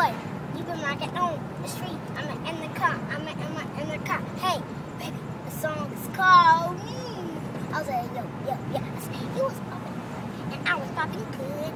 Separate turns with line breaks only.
boy, you been rocking on the street. I'm in the car. I'm in, I'm in the car. Hey, baby, the song is called. Me. I was like, yo, yo, yo. You was popping, and I was popping good.